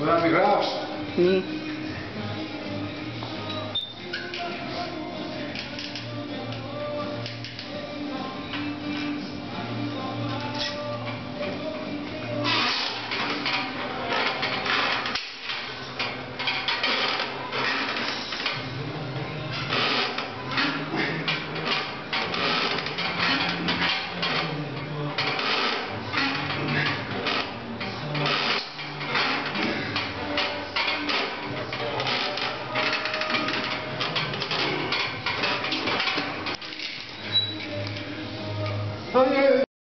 Vai me graça? Sim. Foi